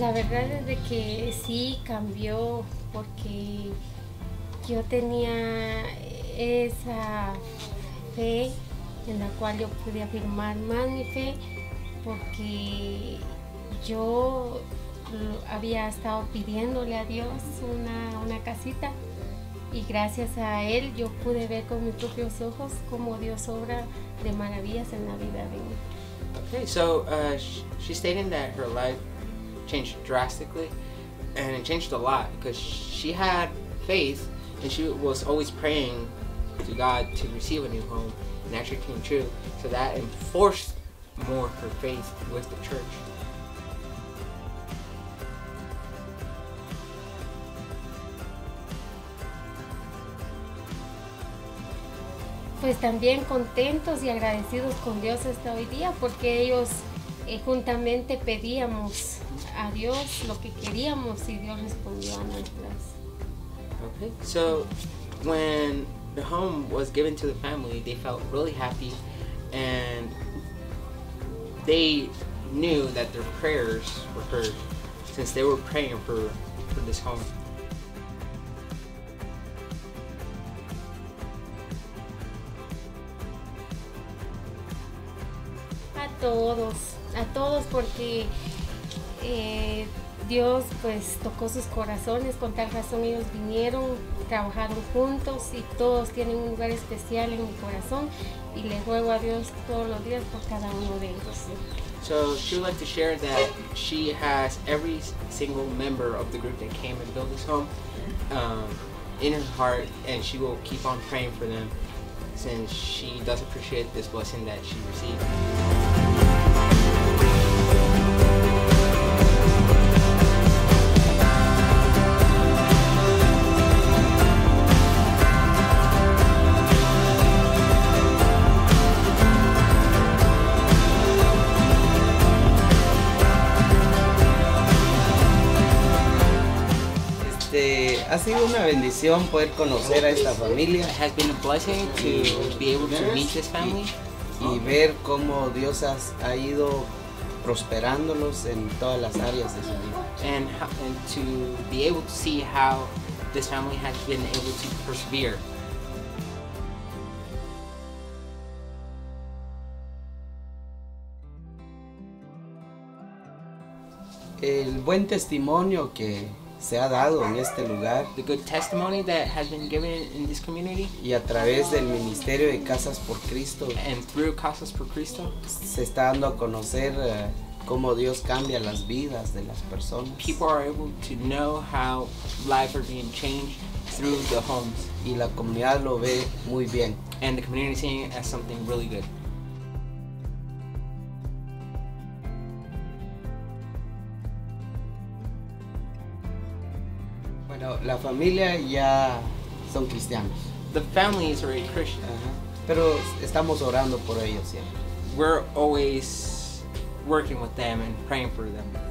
verdad es de que sí cambió porque yo tenía esa fe en la cual yo pude afirmar más mi fe porque yo había estado pidiéndole a Dios una, una casita y gracias a él yo pude ver con mis propios ojos cómo Dios obra de maravillas en la vida de mí. Okay, so uh, she's stating that her life changed drastically and it changed a lot because she had faith and she was always praying to God to receive a new home and actually came true. So that enforced more her faith with the church. pues también contentos y agradecidos con Dios hasta hoy día porque ellos eh, juntamente pedíamos a Dios lo que queríamos y Dios respondió a nuestras. Okay, so when the home was given to the family, they felt really happy and they knew that their prayers were heard since they were praying for, for this home. A todos, a todos porque eh, Dios pues tocó sus corazones, con tal razón ellos vinieron, trabajaron juntos y todos tienen un lugar especial en mi corazón y le ruego a Dios todos los días por cada uno de ellos. So she would like to share that she has every single member of the group that came and built this home um, in her heart and she will keep on praying for them since she does appreciate this blessing that she received. Ha sido una bendición poder conocer a esta familia. It has been a blessing to be able to meet this family. Y, ver cómo Dios has, ha ido prosperándolos en todas las áreas de su vida. And, and to be able to see how this family has been able to persevere. El buen testimonio que se ha dado en este lugar. The good testimony that has been given in this community. Y a través del ministerio de Casas por Cristo. And through Casas por Cristo. Se está dando a conocer uh, cómo Dios cambia las vidas de las personas. People are able to know how lives are being changed through the homes. Y la comunidad lo ve muy bien. And the community seeing it as something really good. La familia ya son cristianos. The family is already Christian. Uh -huh. Pero estamos orando por ellos siempre. We're always working with them and praying for them.